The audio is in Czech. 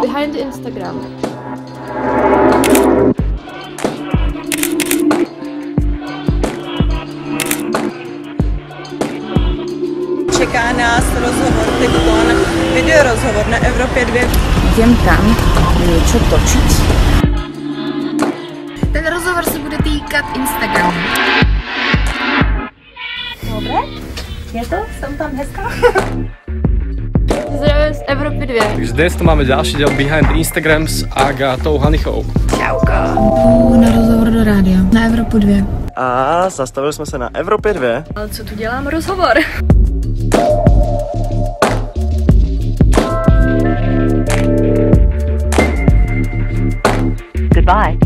Behind Instagram. Čeká nás rozhovor Tipton, videorozhovor na Evropě 2. Jdem tam něco točit. Ten rozhovor se bude týkat Instagramu. Dobré? Je to? Jsem tam hezká? Evropy 2. Takže dnes tu máme ďalší diel Behind Instagram s Agatou Hanichou. Jdu na rozhovor do rádia. Na Evropu 2. A zastavili jsme se na Evropě 2. Ale co tu dělám? Rozhovor. Goodbye.